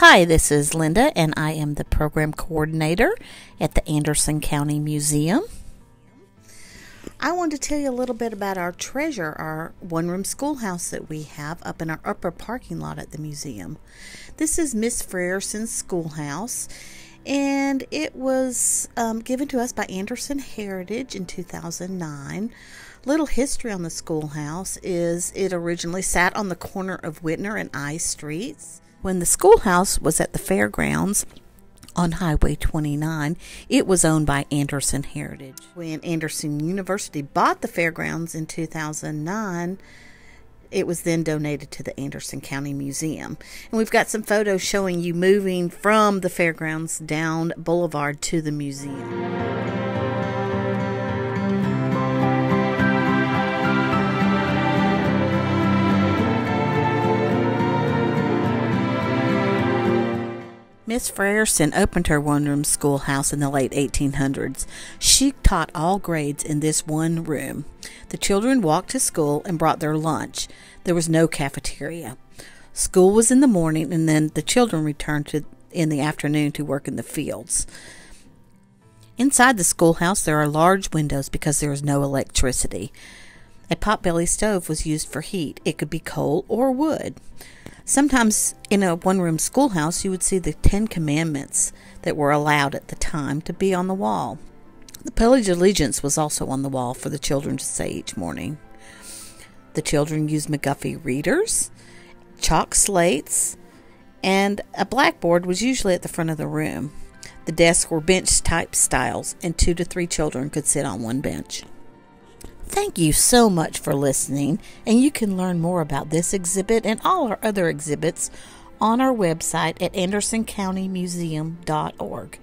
Hi, this is Linda, and I am the program coordinator at the Anderson County Museum. I want to tell you a little bit about our treasure, our one room schoolhouse that we have up in our upper parking lot at the museum. This is Miss Frierson's schoolhouse, and it was um, given to us by Anderson Heritage in 2009. Little history on the schoolhouse is it originally sat on the corner of Whitner and I Streets. When the schoolhouse was at the fairgrounds, on Highway 29. It was owned by Anderson Heritage. When Anderson University bought the fairgrounds in 2009, it was then donated to the Anderson County Museum. And we've got some photos showing you moving from the fairgrounds down Boulevard to the museum. Miss Frierson opened her one room schoolhouse in the late 1800s. She taught all grades in this one room. The children walked to school and brought their lunch. There was no cafeteria. School was in the morning, and then the children returned to, in the afternoon to work in the fields. Inside the schoolhouse, there are large windows because there is no electricity. A potbelly stove was used for heat. It could be coal or wood. Sometimes in a one room schoolhouse, you would see the Ten Commandments that were allowed at the time to be on the wall. The Pledge of Allegiance was also on the wall for the children to say each morning. The children used McGuffey readers, chalk slates, and a blackboard was usually at the front of the room. The desks were bench type styles, and two to three children could sit on one bench. Thank you so much for listening, and you can learn more about this exhibit and all our other exhibits on our website at andersoncountymuseum.org.